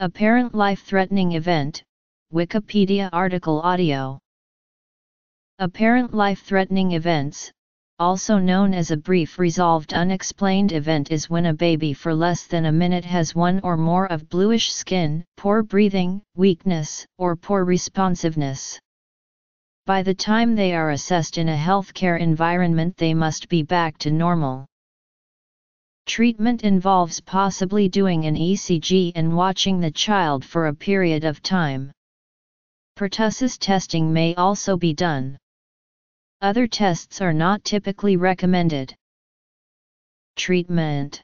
Apparent life-threatening event, Wikipedia article audio. Apparent life-threatening events, also known as a brief resolved unexplained event is when a baby for less than a minute has one or more of bluish skin, poor breathing, weakness, or poor responsiveness. By the time they are assessed in a healthcare environment they must be back to normal. Treatment involves possibly doing an ECG and watching the child for a period of time. Pertussis testing may also be done. Other tests are not typically recommended. Treatment